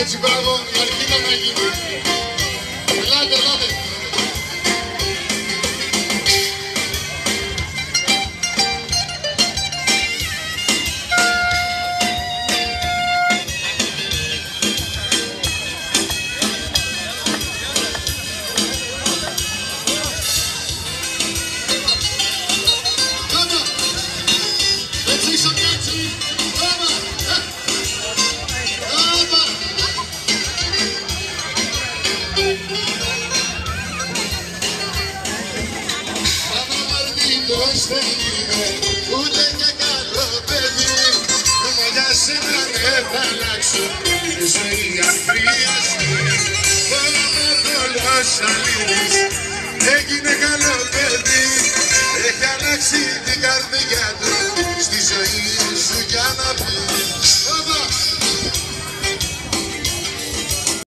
Έτσι, μπράβο, η αρχίδα να γίνει. Αμαρτήτως δεν είμαι, ούτε και καλό παιδί. Μα για σένα δεν θα αλλάξω τη ζωή αν χρειαστεί. Όλα με κολός αλήνης, έγινε